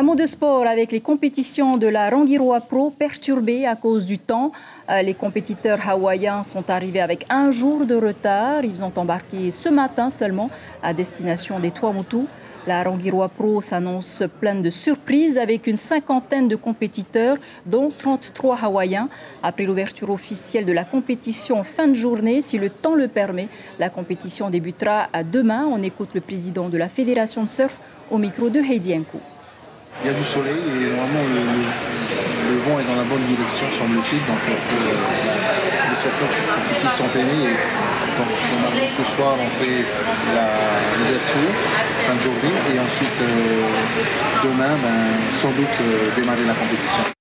Un mot de sport avec les compétitions de la Rangiroa Pro perturbées à cause du temps. Euh, les compétiteurs hawaïens sont arrivés avec un jour de retard. Ils ont embarqué ce matin seulement à destination des Tuamotu. La Rangiroa Pro s'annonce pleine de surprises avec une cinquantaine de compétiteurs, dont 33 hawaïens. Après l'ouverture officielle de la compétition fin de journée, si le temps le permet, la compétition débutera à demain. On écoute le président de la Fédération de surf au micro de Heidi Enko. Il y a du soleil et normalement le, le, vent est dans la bonne direction semble-t-il, donc euh, les surfeurs puissent s'entraîner. Donc ce soir on fait l'ouverture fin de journée et ensuite euh, demain ben, sans doute euh, démarrer la compétition.